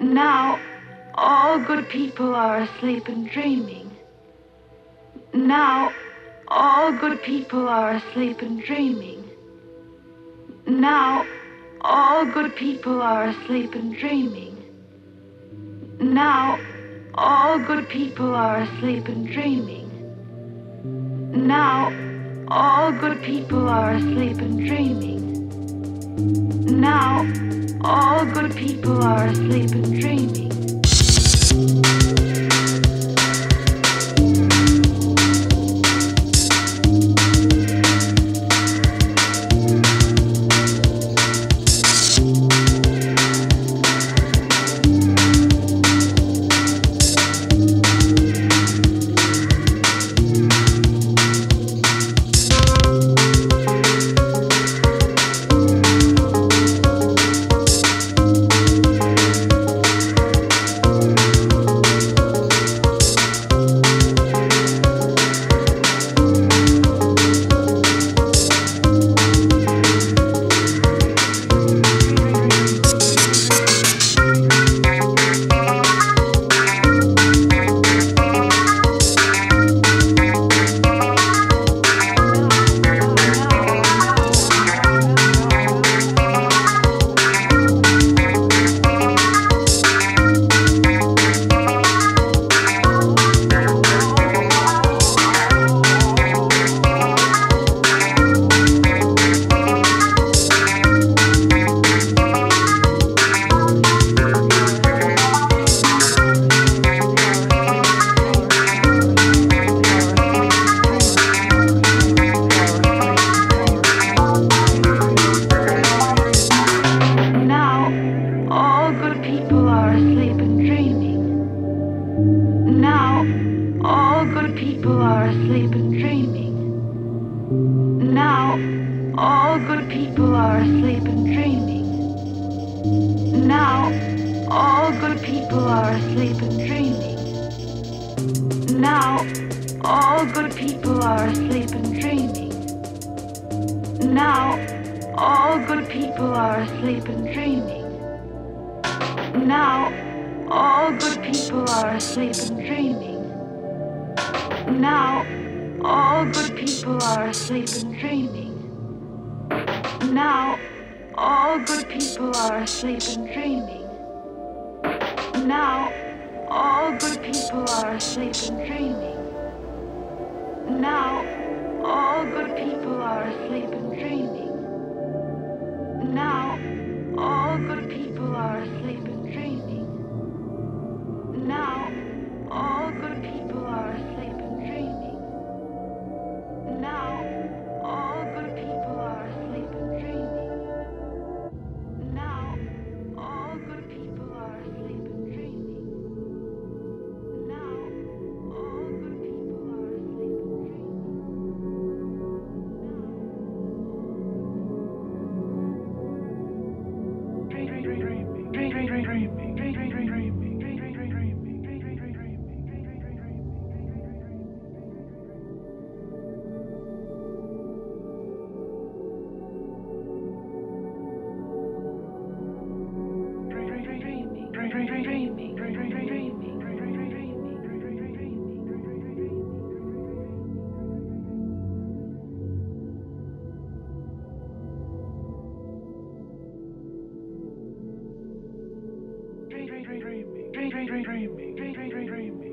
Now all good people are asleep and dreaming. Now all good people are asleep and dreaming. Now all good people are asleep and dreaming. Now all good people are asleep and dreaming. Now all good people are asleep and dreaming. Now all good people are asleep and dreaming. People are asleep and dreaming. Now all good people are asleep and dreaming. Now all good people are asleep and dreaming. Now all good people are asleep and dreaming. Now all good people are asleep and dreaming. Now all good people are asleep and dreaming. Now all good people are asleep and dreaming. Now all good people are asleep and dreaming. Now all good people are asleep and dreaming. Dreaming, dreaming, dreaming, dreaming, dreaming, dreaming.